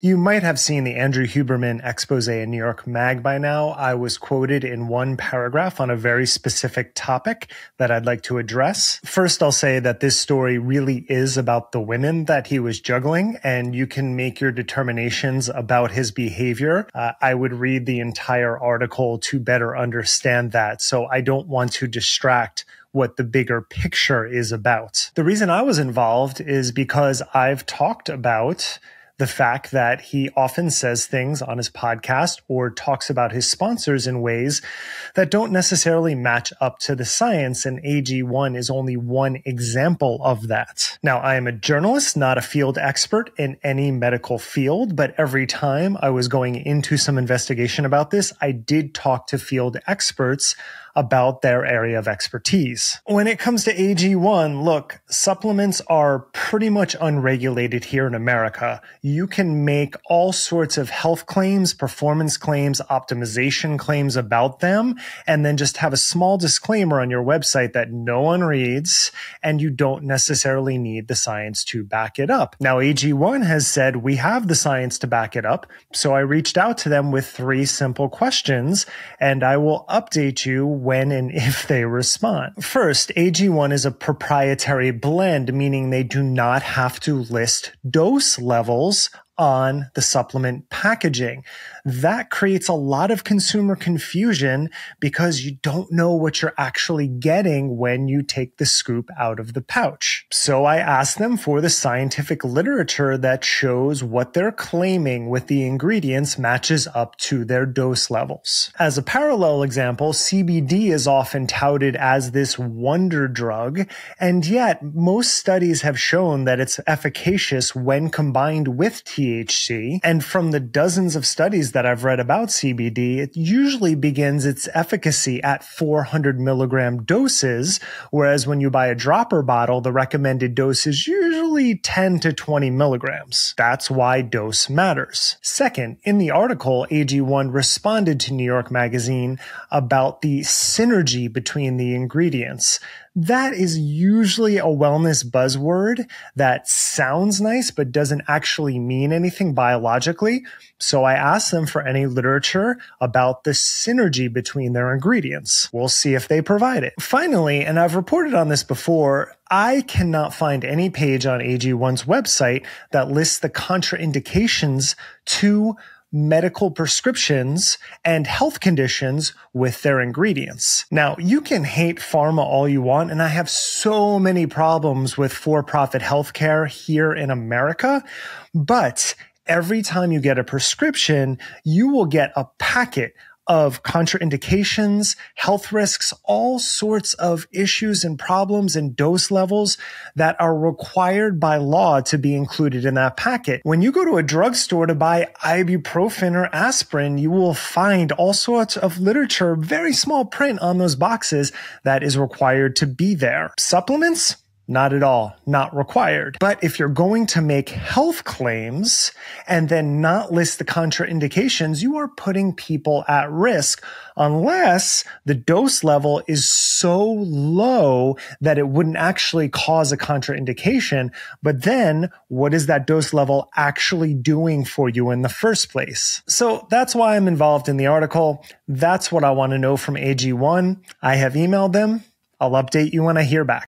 You might have seen the Andrew Huberman expose in New York Mag by now. I was quoted in one paragraph on a very specific topic that I'd like to address. First, I'll say that this story really is about the women that he was juggling, and you can make your determinations about his behavior. Uh, I would read the entire article to better understand that. So I don't want to distract what the bigger picture is about. The reason I was involved is because I've talked about the fact that he often says things on his podcast or talks about his sponsors in ways that don't necessarily match up to the science. And AG1 is only one example of that. Now, I am a journalist, not a field expert in any medical field, but every time I was going into some investigation about this, I did talk to field experts about their area of expertise. When it comes to AG1, look, supplements are pretty much unregulated here in America. You can make all sorts of health claims, performance claims, optimization claims about them, and then just have a small disclaimer on your website that no one reads and you don't necessarily need the science to back it up. Now, AG1 has said we have the science to back it up. So I reached out to them with three simple questions and I will update you when and if they respond. First, AG1 is a proprietary blend, meaning they do not have to list dose levels on the supplement packaging. That creates a lot of consumer confusion because you don't know what you're actually getting when you take the scoop out of the pouch. So I asked them for the scientific literature that shows what they're claiming with the ingredients matches up to their dose levels. As a parallel example, CBD is often touted as this wonder drug, and yet most studies have shown that it's efficacious when combined with THC THC. And from the dozens of studies that I've read about CBD, it usually begins its efficacy at 400 milligram doses. Whereas when you buy a dropper bottle, the recommended dose is usually 10 to 20 milligrams. That's why dose matters. Second, in the article, AG1 responded to New York Magazine about the synergy between the ingredients that is usually a wellness buzzword that sounds nice, but doesn't actually mean anything biologically. So I asked them for any literature about the synergy between their ingredients. We'll see if they provide it. Finally, and I've reported on this before, I cannot find any page on AG1's website that lists the contraindications to medical prescriptions and health conditions with their ingredients. Now, you can hate pharma all you want, and I have so many problems with for-profit healthcare here in America, but every time you get a prescription, you will get a packet of contraindications, health risks, all sorts of issues and problems and dose levels that are required by law to be included in that packet. When you go to a drugstore to buy ibuprofen or aspirin, you will find all sorts of literature, very small print on those boxes that is required to be there. Supplements? Not at all, not required. But if you're going to make health claims and then not list the contraindications, you are putting people at risk unless the dose level is so low that it wouldn't actually cause a contraindication. But then what is that dose level actually doing for you in the first place? So that's why I'm involved in the article. That's what I want to know from AG1. I have emailed them. I'll update you when I hear back.